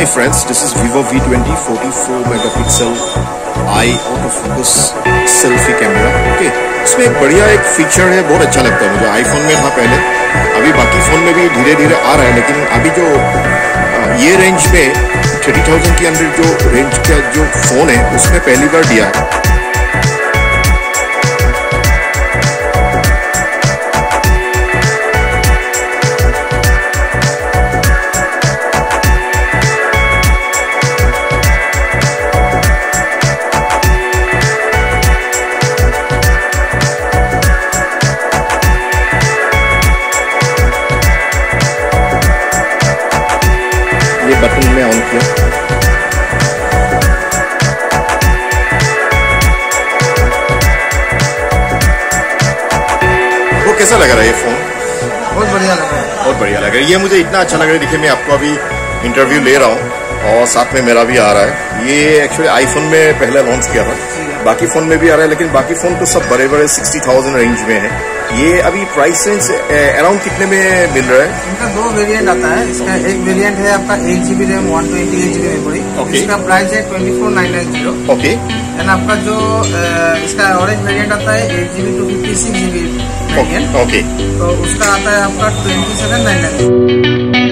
Hi friends, this is Vivo V20 44 megapixel AI autofocus focus selfie camera okay इसमें एक बढ़िया एक feature है बहुत अच्छा लगता है मुझे। आईफोन में था पहले। अभी बाकी फ़ोन में भी धीरे धीरे आ रहा है लेकिन अभी जो ये रेंज में थर्टी थाउज़ेंड के अंदर जो रेंज का जो फ़ोन है उसमें पहली बार दिया है। में ऑन किया। वो कैसा लग रहा है ये फ़ोन बहुत बढ़िया लग रहा है। बहुत बढ़िया लग रहा है। ये मुझे इतना अच्छा लग रहा है देखिए मैं आपको अभी इंटरव्यू ले रहा हूँ और साथ में मेरा भी आ रहा है। ये एक्चुअली आईफोन में पहले लॉन्च किया था। बाकी फ़ोन में भी आ रहा है लेकिन बाकी फ़ोन तो सब बड़े बड़े सिक्सटी थाउज़ेंड रेंज में है। ये अभी प्राइस रेंज अराउंड कितने में मिल रहा है? इनका दो वेरिएंट आता है। इसका एक वेरिएंट है आपका eight GB RAM one twenty eight GB memory Okay. इसका प्राइस है twenty four nine nine zero okay and आपका जो इसका ऑरेंज वेरिएंट आता है eight GB two fifty six GB okay तो उसका आता है आपका ट्वेंटी सेवन नाइन नाइन